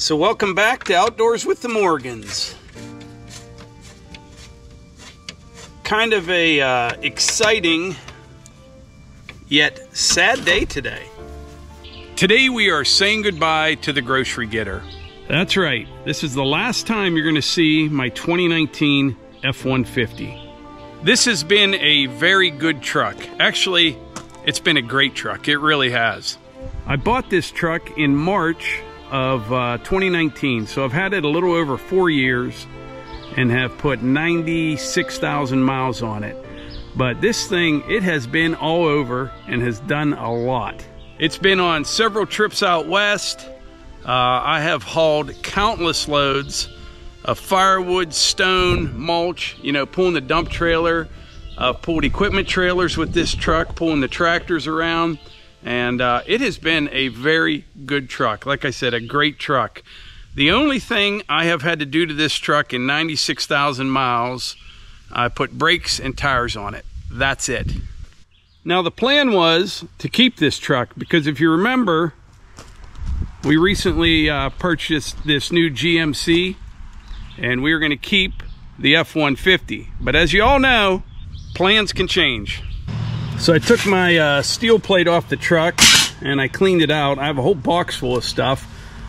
So welcome back to Outdoors with the Morgans. Kind of a uh, exciting yet sad day today. Today we are saying goodbye to the grocery getter. That's right. This is the last time you're going to see my 2019 F-150. This has been a very good truck. Actually, it's been a great truck. It really has. I bought this truck in March of uh, 2019. So I've had it a little over four years and have put 96,000 miles on it. But this thing, it has been all over and has done a lot. It's been on several trips out west. Uh, I have hauled countless loads of firewood, stone, mulch, you know, pulling the dump trailer. I've pulled equipment trailers with this truck, pulling the tractors around and uh, it has been a very good truck. Like I said, a great truck. The only thing I have had to do to this truck in 96,000 miles, I put brakes and tires on it. That's it. Now the plan was to keep this truck because if you remember, we recently uh, purchased this new GMC and we were going to keep the F-150. But as you all know, plans can change. So I took my uh, steel plate off the truck and I cleaned it out. I have a whole box full of stuff,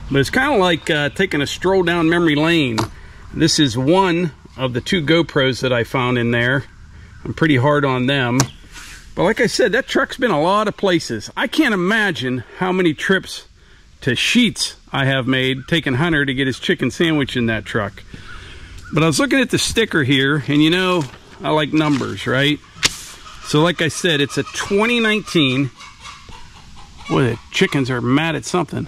but it's kind of like uh, taking a stroll down memory lane. This is one of the two GoPros that I found in there. I'm pretty hard on them. But like I said, that truck's been a lot of places. I can't imagine how many trips to Sheetz I have made taking Hunter to get his chicken sandwich in that truck. But I was looking at the sticker here, and you know, I like numbers, right? So like I said, it's a 2019. Boy, the chickens are mad at something.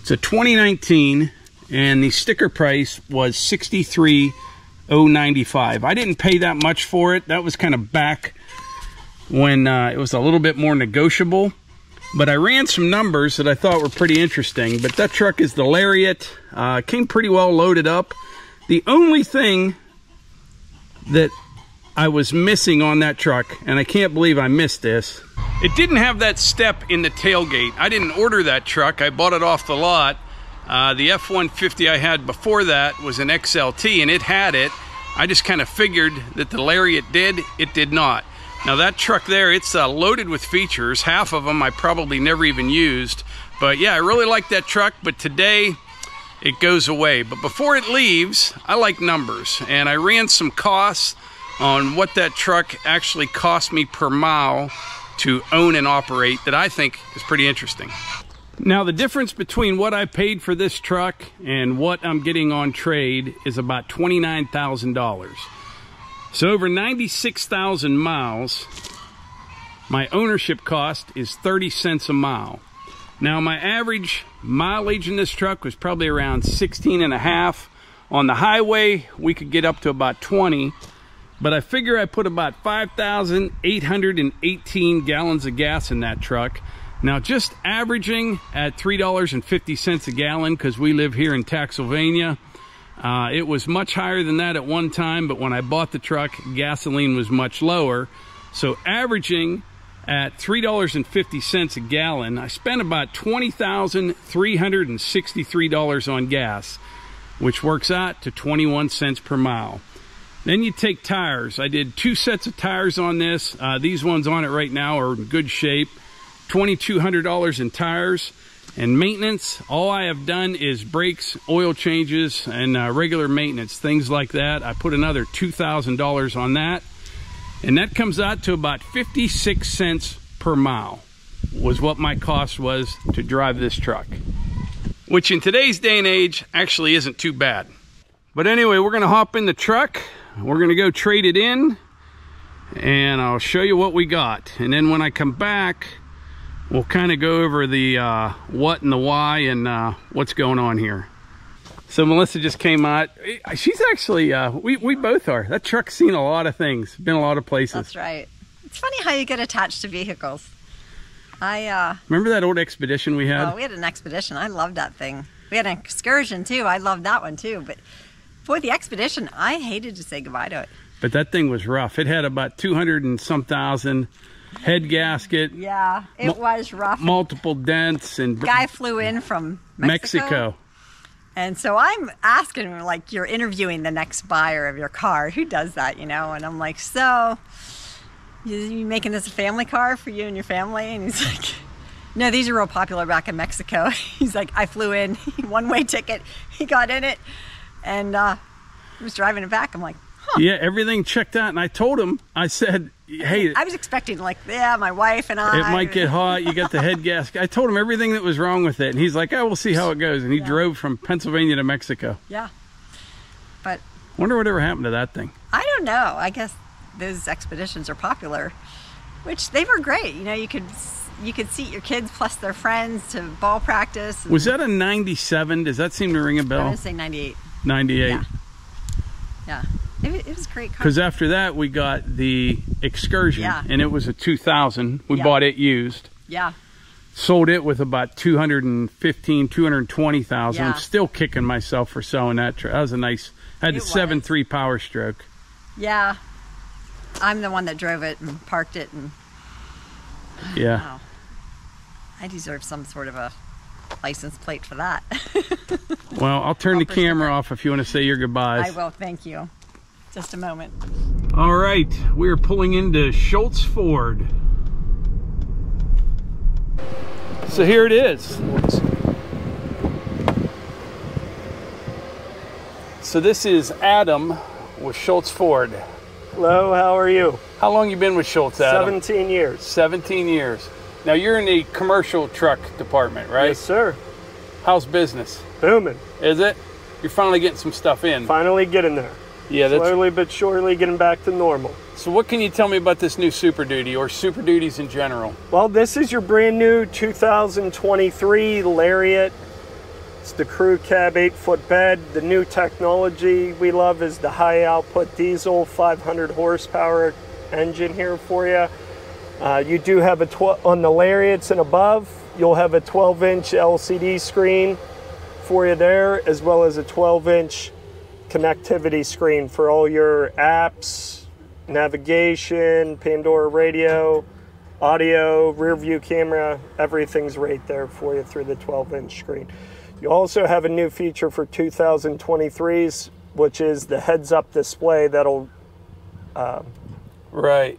It's a 2019 and the sticker price was 63.095. I didn't pay that much for it. That was kind of back when uh, it was a little bit more negotiable. But I ran some numbers that I thought were pretty interesting. But that truck is the Lariat. Uh, came pretty well loaded up. The only thing that I was missing on that truck, and I can't believe I missed this. It didn't have that step in the tailgate. I didn't order that truck. I bought it off the lot. Uh, the F-150 I had before that was an XLT, and it had it. I just kind of figured that the Lariat did. It did not. Now that truck there, it's uh, loaded with features. Half of them I probably never even used. But yeah, I really like that truck, but today it goes away. But before it leaves, I like numbers. And I ran some costs on what that truck actually cost me per mile to own and operate that I think is pretty interesting. Now the difference between what I paid for this truck and what I'm getting on trade is about $29,000. So over 96,000 miles, my ownership cost is 30 cents a mile. Now my average mileage in this truck was probably around 16 and a half. On the highway, we could get up to about 20 but I figure I put about 5,818 gallons of gas in that truck. Now just averaging at $3.50 a gallon because we live here in Taxylvania. Uh, it was much higher than that at one time, but when I bought the truck, gasoline was much lower. So averaging at $3.50 a gallon, I spent about $20,363 on gas, which works out to 21 cents per mile. Then you take tires. I did two sets of tires on this. Uh, these ones on it right now are in good shape. $2,200 in tires and maintenance. All I have done is brakes, oil changes, and uh, regular maintenance, things like that. I put another $2,000 on that. And that comes out to about 56 cents per mile was what my cost was to drive this truck. Which in today's day and age actually isn't too bad. But anyway, we're gonna hop in the truck we're gonna go trade it in and I'll show you what we got. And then when I come back, we'll kind of go over the uh, what and the why and uh, what's going on here. So Melissa just came out. She's actually, uh, we, we both are. That truck's seen a lot of things, been a lot of places. That's right. It's funny how you get attached to vehicles. I uh Remember that old expedition we had? Oh, we had an expedition. I loved that thing. We had an excursion too. I loved that one too. But Boy, the expedition, I hated to say goodbye to it. But that thing was rough. It had about 200 and some thousand head gasket. Yeah, it was rough. Multiple dents and guy flew in from Mexico. Mexico. And so I'm asking, like, you're interviewing the next buyer of your car. Who does that, you know? And I'm like, so, you, you making this a family car for you and your family? And he's like, no, these are real popular back in Mexico. He's like, I flew in, one way ticket. He got in it and uh, was driving it back. I'm like, huh. Yeah, everything checked out. And I told him, I said, hey, I was expecting, like, yeah, my wife and I. it might get hot. You got the head gasket. I told him everything that was wrong with it. And he's like, oh, we'll see how it goes. And he Yeah. drove from Pennsylvania to Mexico. Yeah. But Wonder whatever happened to that thing. I don't know. I guess those expeditions are popular, which they were great. You know, you could you could seat your kids plus their friends to ball practice. Was that a 97? Does that seem to ring a I'm bell? gonna say 98. 98. Yeah. Yeah, it, it was a great. Car. Because after that, we got the Excursion, Yeah. and it was a 2000. We Yeah. bought it used. Yeah, Sold it with about 215, 220,000. Yeah. I'm still kicking myself for selling that. That was a nice, had It the was. 7.3 power stroke. yeah. I'm the one that drove it and parked it, and Yeah. wow, I deserve some sort of a license plate for that. Well, I'll turn the camera sticker. off if you want to say your goodbyes. I will. Thank you. Just a moment. All right, we're pulling into Shults Ford. So here it is. So this is Adam with Shults Ford. Hello, how are you? How long you been with Shults, Adam? 17 years. 17 years. Now you're in the commercial truck department, right? Yes, sir. How's business? Booming. Is it? You're finally getting some stuff in. Finally getting there. Yeah, that's Slowly but surely getting back to normal. So what can you tell me about this new Super Duty or Super Duties in general? Well, this is your brand new 2023 Lariat. It's the crew cab 8 foot bed. The new technology we love is the high output diesel 500 horsepower engine here for you. Uh, you do have a 12 on the Lariats and above. You'll have a 12 inch LCD screen for you there, as well as a 12 inch connectivity screen for all your apps, navigation, Pandora radio, audio, rear view camera, everything's right there for you through the 12 inch screen. You also have a new feature for 2023s, which is the heads up display that'll Right.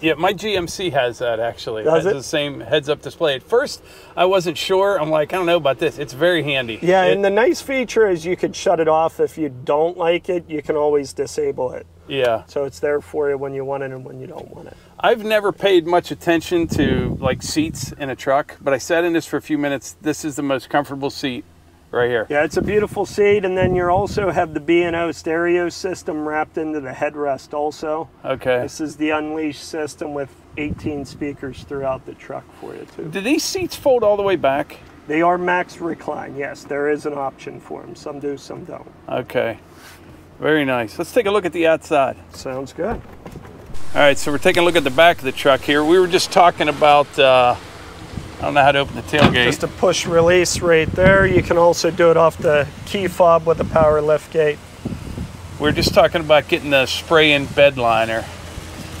Yeah, my GMC has that actually. Does has it? the same heads-up display. At first, I wasn't sure. I'm like, I don't know about this. It's very handy. Yeah, It- and the nice feature is you could shut it off if you don't like it. You can always disable it. yeah. So it's there for you when you want it and when you don't want it. I've never paid much attention to like seats in a truck, but I sat in this for a few minutes. This is the most comfortable seat right here. Yeah, it's a beautiful seat, and then you also have the B&O stereo system wrapped into the headrest also. Okay. This is the Unleashed system with 18 speakers throughout the truck for you too. Do these seats fold all the way back? They are max recline. Yes, there is an option for them. Some do, some don't. Okay. Very nice. Let's take a look at the outside. Sounds good. All right, so we're taking a look at the back of the truck here. We were just talking about, uh, I don't know how to open the tailgate. Just a push release right there. You can also do it off the key fob with a power lift gate. We are just talking about getting the spray in bed liner.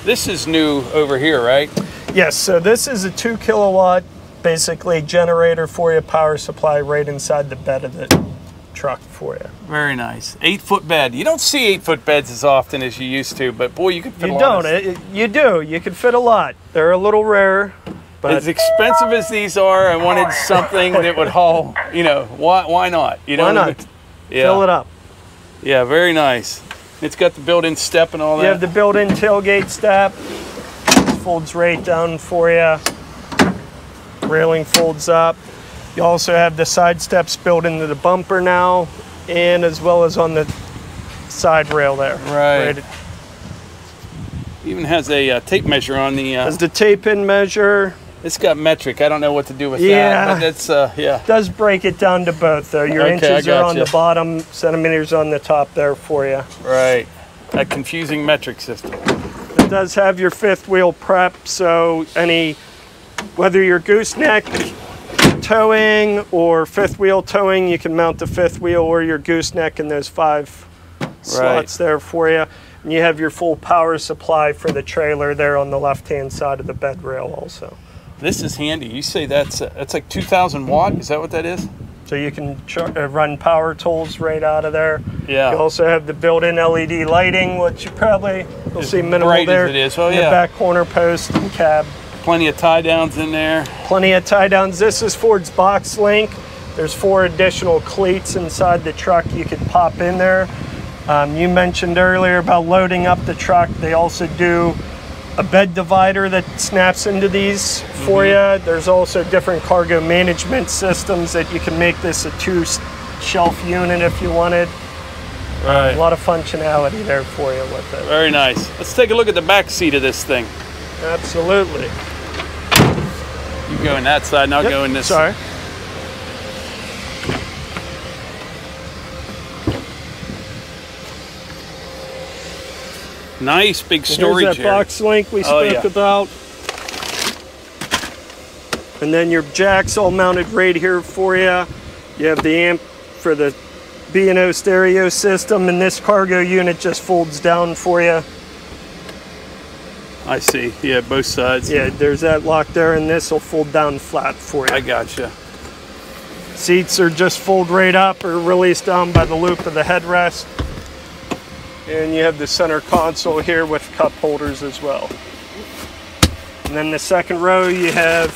This is new over here, right? Yes, so this is a two kilowatt basically generator for you, power supply right inside the bed of the truck for you. Very nice. Eight foot bed. You don't see eight foot beds as often as you used to, but boy, you could fit You a lot You don't. it- you do. You can fit a lot. They're a little rare, but As expensive as these are, I wanted something that would haul. You know, why? Why not? You know, why not? Yeah. Fill it up. Yeah, very nice. It's got the built-in step and all that. You have the built-in tailgate step. Folds right down for you. Railing folds up. You also have the side steps built into the bumper now, and as well as on the side rail there. Right. Even has a uh, tape measure on the. Uh, As the tape in measure, it's got metric. I don't know what to do with Yeah. that, but it's uh, yeah. It does break it down to both though. Your Okay, inches are on the bottom, centimeters on the top there for you. Right. A confusing metric system. It does have your fifth wheel prep, so any whether you're gooseneck towing or fifth wheel towing, you can mount the fifth wheel or your gooseneck in those five slots there for you. And you have your full power supply for the trailer there on the left hand side of the bed rail also. This is handy. You say that's uh, that's like 2,000 watt. Is that what that is? So you can uh, run power tools right out of there. Yeah. You also have the built-in LED lighting, which you probably will see minimal there. it is. Oh, in yeah. The back corner post and cab. Plenty of tie downs in there. Plenty of tie downs. This is Ford's BoxLink. There's four additional cleats inside the truck you could pop in there. Um, you mentioned earlier about loading up the truck. They also do a bed divider that snaps into these for mm-hmm. you. There's also different cargo management systems that you can make this a two shelf unit if you wanted. Right. A lot of functionality there for you with it. Very nice. Let's take a look at the back seat of this thing. Absolutely. You go in that side, and I'll Yep, go in this. Sorry. Nice big Here's storage that area. BoxLink we Oh, yeah. about. And then your jack's all mounted right here for you. You have the amp for the B&O stereo system, and this cargo unit just folds down for you. I see. Yeah, both sides. Yeah, there's that lock there, and this will fold down flat for you. I gotcha. Seats are just fold right up or released down by the loop of the headrest. And you have the center console here with cup holders as well. And then the second row you have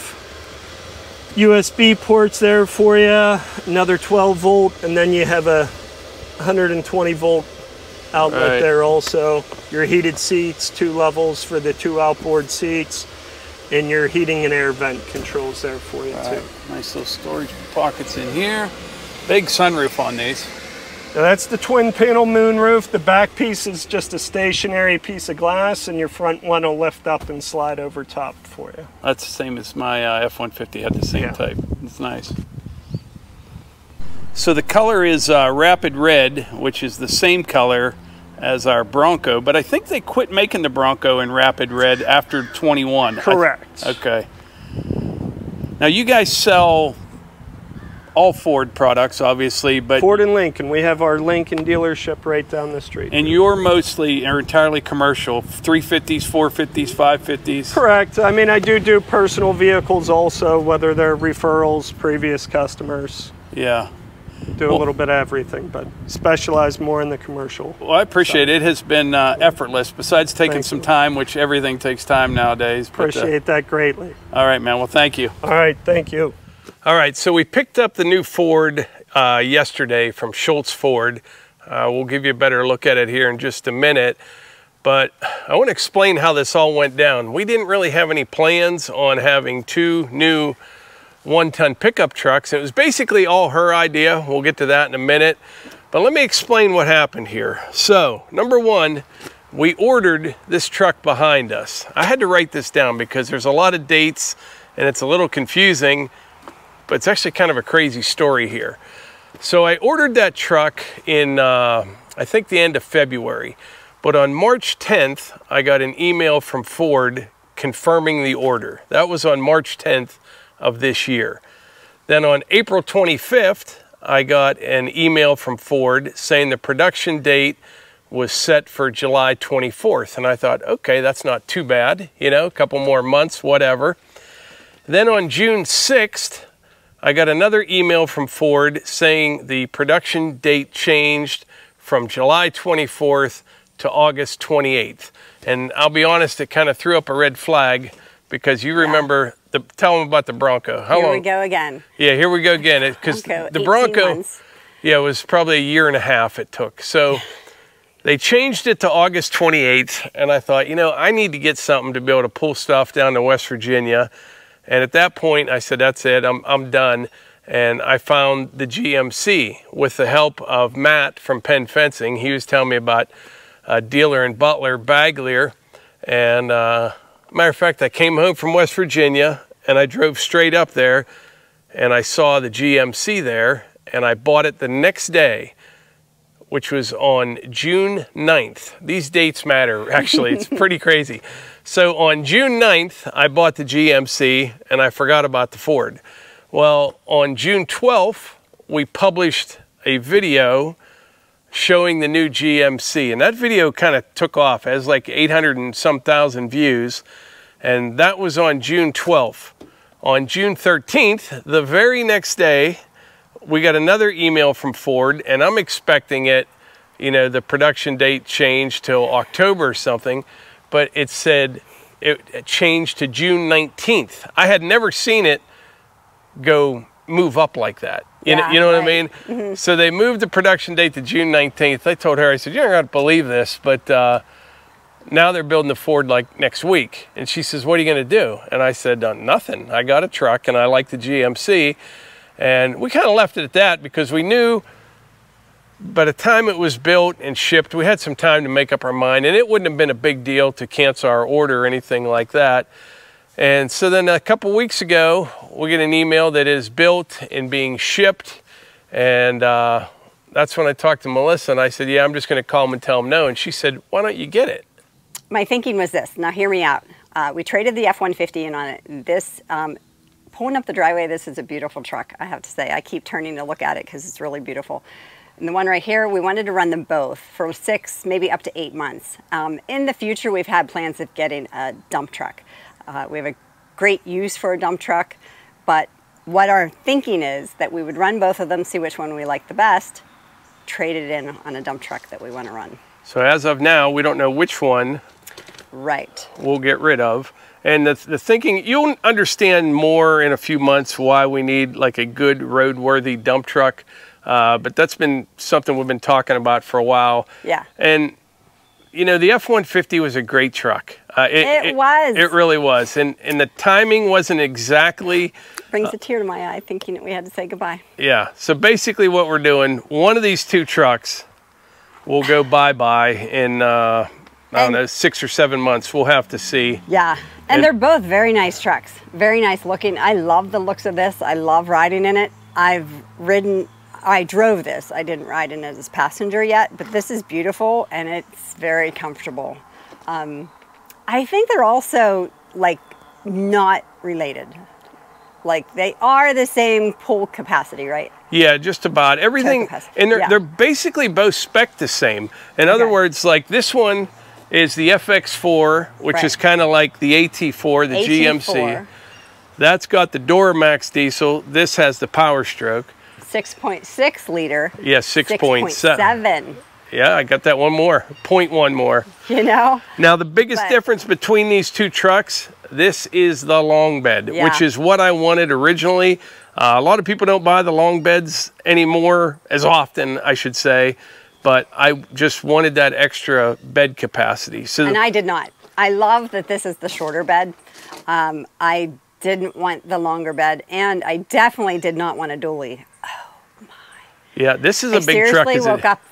USB ports there for you, another 12 volt, and then you have a 120 volt outlet Right. there also. Your heated seats, two levels for the two outboard seats, and your heating and air vent controls there for you too. Right. Nice little storage pockets in here. Big sunroof on these. Now that's the twin panel moonroof. The back piece is just a stationary piece of glass, and your front one will lift up and slide over top for you. That's the same as my uh, F-150 had the same Yeah. type. It's nice. So the color is uh, Rapid Red, which is the same color as our Bronco, but I think they quit making the Bronco in Rapid Red after 21. Correct. okay. Now you guys sell all Ford products, obviously, but Ford and Lincoln. We have our Lincoln dealership right down the street. and you're mostly or entirely commercial, 350s, 450s, 550s. Correct. I mean, I do do personal vehicles also, whether they're referrals, previous customers. Yeah. Do a little bit of everything, but specialize more in the commercial. Well, I appreciate it. It has been uh, effortless. Besides taking Thank some you. time, which everything takes time nowadays. but, uh, Appreciate that greatly. all right, man. Well, thank you. All right, thank you. All right, so we picked up the new Ford uh, yesterday from Shults Ford. Uh, we'll give you a better look at it here in just a minute. But I want to explain how this all went down. We didn't really have any plans on having two new one ton pickup trucks. It was basically all her idea. We'll get to that in a minute. But let me explain what happened here. So, number one, we ordered this truck behind us. I had to write this down because there's a lot of dates and it's a little confusing but it's actually kind of a crazy story here. So I ordered that truck in, uh, I think, the end of February. But on March 10th, I got an email from Ford confirming the order. That was on March 10th of this year. Then on April 25th, I got an email from Ford saying the production date was set for July 24th. And I thought, okay, that's not too bad, you know, a couple more months, whatever. Then on June 6th, I got another email from Ford saying the production date changed from July 24th to August 28th. And I'll be honest, it kind of threw up a red flag because you remember the tell them about the Bronco. How Here long? we go again. Yeah, here we go again. Because the Bronco, months. yeah, it was probably a year and a half it took. So they changed it to August 28th, and I thought, you know, I need to get something to be able to pull stuff down to West Virginia. And at that point, I said, that's it, I'm, I'm done. And I found the GMC with the help of Matt from Penn Fencing. He was telling me about a dealer in Butler, Baglier. And uh, matter of fact, I came home from West Virginia and I drove straight up there and I saw the GMC there and I bought it the next day, which was on June 9th. These dates matter, actually, it's pretty crazy. So on June 9th, I bought the GMC and I forgot about the Ford. Well, on June 12th, we published a video showing the new GMC, and that video kind of took off as like 800 and some thousand views, and that was on June 12th. On June 13th, the very next day, we got another email from Ford, and I'm expecting it, you know, the production date changed till October or something, but it said it, changed to June 19th. I had never seen it go move up like that. You know, Yeah, you know what I right. mean? So they moved the production date to June 19th. I told her, I said, you're not going to believe this, but uh, now they're building the Ford like next week. And she says, what are you going to do? And I said, uh, nothing. I got a truck and I like the GMC. And we kind of left it at that because we knew by the time it was built and shipped, we had some time to make up our mind. And it wouldn't have been a big deal to cancel our order or anything like that. And so then a couple weeks ago, we get an email that is built and being shipped. And uh, that's when I talked to Melissa and I said, Yeah, I'm just going to call them and tell them no. And she said, Why don't you get it? my thinking was this. Now, hear me out. Uh, we traded the F 150 in on it. This, um, pulling up the driveway, this is a beautiful truck, I have to say. I keep turning to look at it because it's really beautiful. And the one right here, we wanted to run them both for six, maybe up to eight months. Um, in the future, we've had plans of getting a dump truck. Uh, we have a great use for a dump truck, but what our thinking is that we would run both of them, see which one we like the best, trade it in on a dump truck that we want to run. So as of now, we don't know which one Right. we'll get rid of. And the, the thinking, you'll understand more in a few months why we need like a good roadworthy dump truck. Uh, but that's been something we've been talking about for a while. Yeah. And you know, the F-150 was a great truck. Uh, It was. It really was. And and the timing wasn't exactly Brings a tear to my eye thinking that we had to say goodbye. yeah. So basically what we're doing, one of these two trucks will go bye-bye in uh, I don't know, six or seven months. We'll have to see. Yeah. And, And- they're both very nice trucks. Very nice looking. I love the looks of this. I love riding in it. I've ridden, I drove this. I didn't ride in it as passenger yet, but this is beautiful and it's very comfortable. Um, I think they're also like not related. Like they are the same pull capacity, right? Yeah, just about everything, and they're yeah. they're basically both spec the same. In other Okay. words, like this one is the FX4, which Right. is kind of like the AT4, the GMC. AT4, That's got the Duramax diesel. This has the Power Stroke. 6.6 liter. Yeah, 6.7. 6.7. Yeah, I got that one more, point one more. You know? Now the biggest But- difference between these two trucks, this is the long bed, Yeah. which is what I wanted originally. Uh, a lot of people don't buy the long beds anymore as often, I should say, but I just wanted that extra bed capacity. So And I did not. I love that this is the shorter bed. Um, I didn't want the longer bed, and I definitely did not want a dually. Yeah, this is a I big truck. I seriously woke up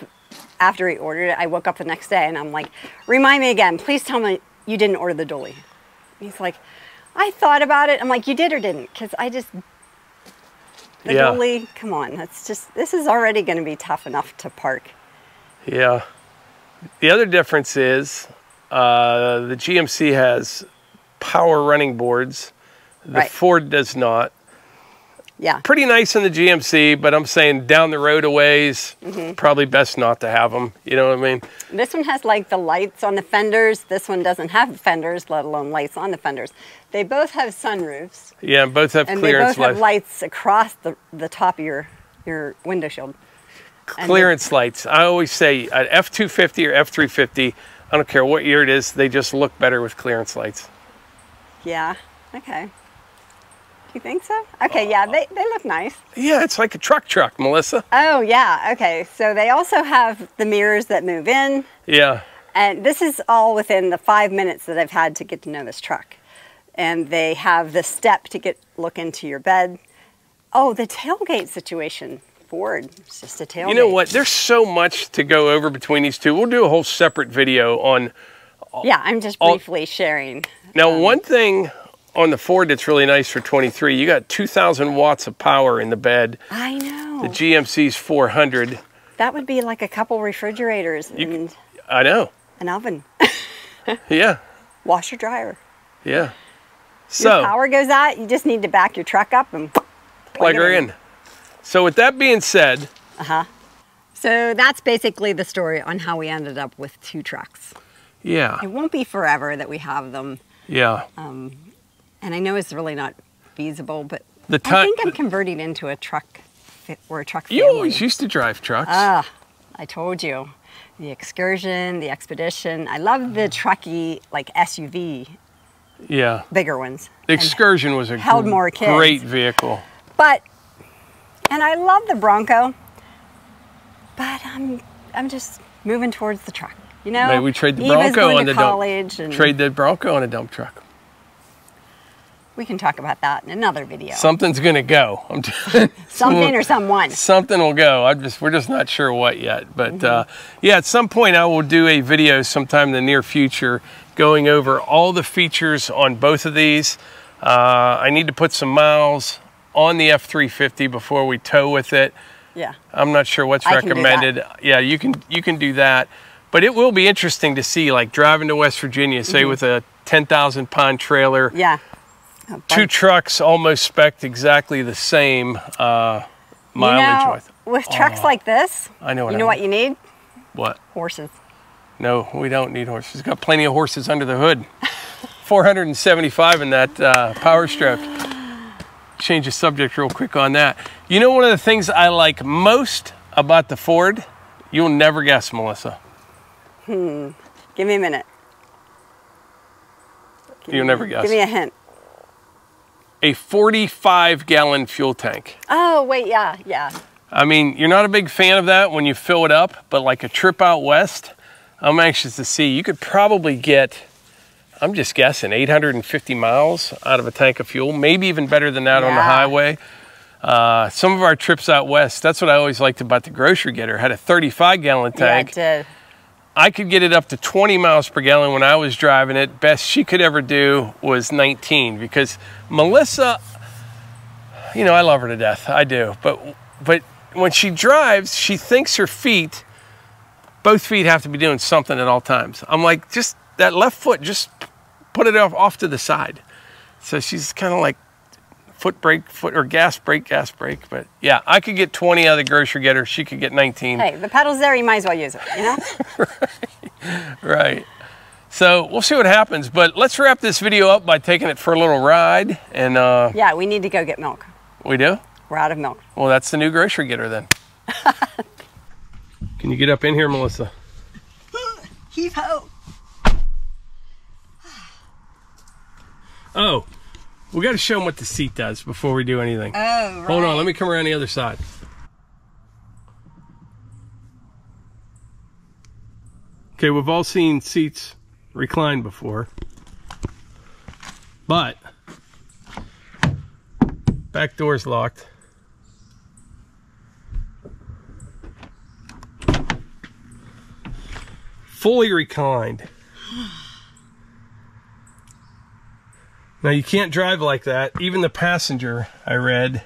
after he ordered it. I woke up the next day and I'm like, remind me again. Please tell me you didn't order the dually. He's like, I thought about it. I'm like, you did or didn't? Because I just the Yeah. dually. Come on, that's just this is already going to be tough enough to park. Yeah. The other difference is uh, the GMC has power running boards. The Right. Ford does not. Yeah. pretty nice in the GMC, but I'm saying down the road a ways, Mm-hmm. probably best not to have them. You know what I mean? This one has like the lights on the fenders. This one doesn't have fenders, let alone lights on the fenders. They both have sunroofs, Yeah, both have and they clearance both have lights. lights across the, the top of your your window shield. Clearance lights. I always say at F250 or F350, I don't care what year it is, they just look better with clearance lights. Yeah. Okay. You think so? Okay. Yeah. They they look nice. Yeah, it's like a truck truck, Melissa. Oh yeah. Okay. So they also have the mirrors that move in, Yeah. and this is all within the five minutes that I've had to get to know this truck. And they have the step to get look into your bed. Oh, the tailgate situation. Ford. It's just a tailgate. You know what? There's so much to go over between these two. We'll do a whole separate video on. Yeah, I'm just all- briefly sharing. Now, um, one thing on the Ford that's really nice for 23, you got 2,000 watts of power in the bed. I know. The GMC's 400. that would be like a couple refrigerators You and I know. an oven, Yeah. washer dryer. Yeah. Your So, power goes out, you just need to back your truck up and plug her in. So, with that being said, uh-huh. So that's basically the story on how we ended up with two trucks. yeah, It won't be forever that we have them, yeah. And I know it's really not feasible, but The I think I'm converting into a truck we're a truck You always used to drive trucks. Ah, I told you. The excursion, the expedition. I love the trucky, like SUV, yeah. bigger ones. The And- Excursion was a held gr- more kids. great vehicle. But, and I love the Bronco, but I'm, I'm just moving towards the truck. You know, Maybe we trade the Eva's Bronco on the dump. college, and Trade the Bronco on a dump truck. We can talk about that in another video. Something's gonna go. Something or someone. something will go. I'm just we're just not sure what yet. But uh, yeah, at some point I will do a video sometime in the near future going over all the features on both of these. Uh, I need to put some miles on the F350 before we tow with it. Yeah. I'm not sure what's I can do that. recommended. Yeah, you can you can do that. But it will be interesting to see like driving to West Virginia, say Mm-hmm. with a 10,000 pound trailer, Yeah. Two trucks almost spec exactly the same uh, you know, with. with trucks like this, I know what you I know what you need? What? Horses. No, we don't need horses. We've got plenty of horses under the hood. 475 in that uh, Power Stroke. Change the subject real quick on that. You know, one of the things I like most about the Ford, you'll never guess, Melissa. Hmm. Give me a minute. Give You'll me- never guess. Give me a hint. A 45 gallon fuel tank. Oh, wait, yeah, yeah. I mean, you're not a big fan of that when you fill it up, but like a trip out west, I'm anxious to see. You could probably get, I'm just guessing, 850 miles out of a tank of fuel, maybe even better than that on the highway. Uh, some of our trips out west, that's what I always liked about the grocery getter, had a 35 gallon tank. Yeah, it did. I could get it up to 20 miles per gallon when I was driving it. Best she could ever do was 19 because Melissa, you know, I love her to death. I do. But but when she drives, she thinks her feet, both feet have to be doing something at all times. I'm like, just that left foot, just put it off, off to the side. So she's kind of like foot brake, foot or gas brake, gas brake. But yeah, I could get 20 out of the grocery getter. She could get 19. Hey, the pedal's there, you might as well use it, you know? Right. right. So we'll see what happens, but let's wrap this video up by taking it for a little ride. And uh, yeah, we need to go get milk. we do? We're out of milk. Well, that's the new grocery getter then. Can you get up in here, Melissa? Heave ho. Oh, we got to show them what the seat does before we do anything. Oh, right. Hold on, let me come around the other side. Okay, we've all seen seats recline before, but back door's locked. Fully reclined. Now you can't drive like that. Even the passenger, I read,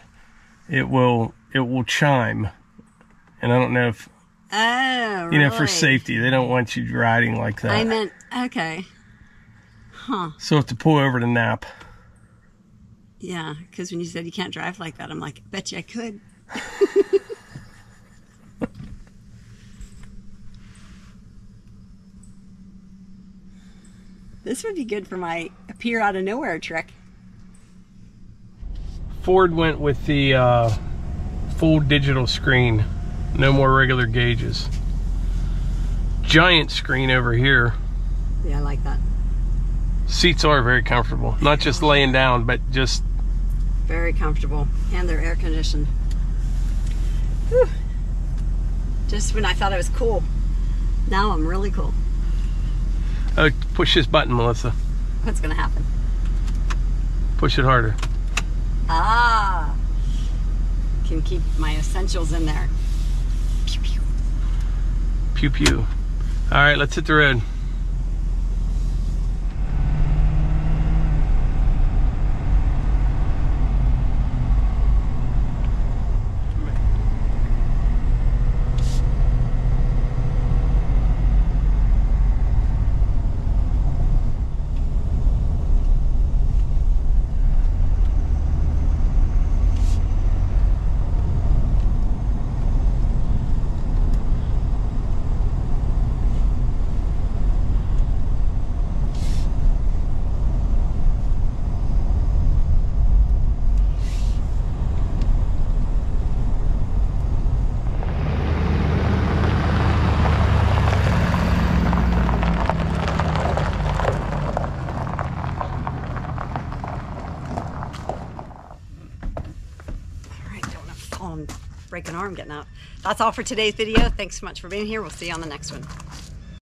it will it will chime. And I don't know if Oh, you know for safety they don't want you riding like that. I meant, okay. Huh. so have to pull over to nap. Yeah, because when you said you can't drive like that, I'm like, bet you I could. this would be good for my appear out of nowhere trick. Ford went with the uh, full digital screen, no more regular gauges. Giant screen over here. Yeah, I like that. Seats are very comfortable, not just laying down, but just Very comfortable, and they're air conditioned. Whew. Just when I thought I was cool, now I'm really cool. Oh, push this button, Melissa. What's gonna happen? Push it harder. Ah, can keep my essentials in there. Pew, pew. Pew pew. All right, let's hit the road. I'm arm getting up. That's all for today's video. Thanks so much for being here. We'll see you on the next one.